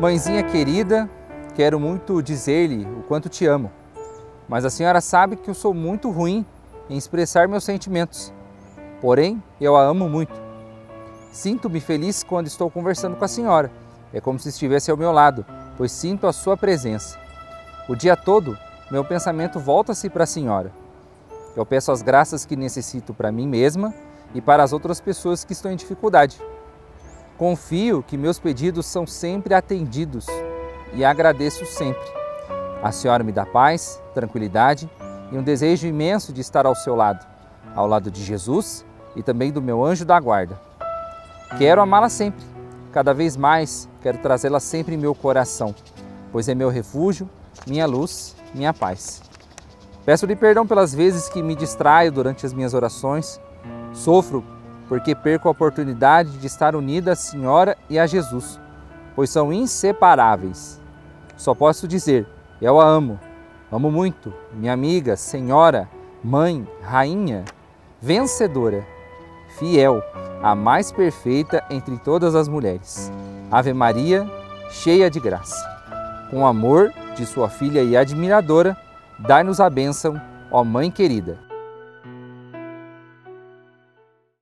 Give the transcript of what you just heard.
Mãezinha querida, quero muito dizer-lhe o quanto te amo, mas a senhora sabe que eu sou muito ruim em expressar meus sentimentos. Porém, eu a amo muito. Sinto-me feliz quando estou conversando com a senhora. É como se estivesse ao meu lado, pois sinto a sua presença. O dia todo, meu pensamento volta-se para a senhora. Eu peço as graças que necessito para mim mesma e para as outras pessoas que estão em dificuldade. Confio que meus pedidos são sempre atendidos e agradeço sempre. A senhora me dá paz, tranquilidade e um desejo imenso de estar ao seu lado, ao lado de Jesus e também do meu anjo da guarda. Quero amá-la sempre, cada vez mais quero trazê-la sempre em meu coração, pois é meu refúgio, minha luz, minha paz. Peço-lhe perdão pelas vezes que me distraio durante as minhas orações. Sofro porque perco a oportunidade de estar unida à Senhora e a Jesus, pois são inseparáveis. Só posso dizer: eu a amo, amo muito, minha amiga, Senhora, Mãe, Rainha, vencedora, fiel, a mais perfeita entre todas as mulheres. Ave Maria, cheia de graça. Com amor de sua filha e admiradora, dai-nos a bênção, ó Mãe querida.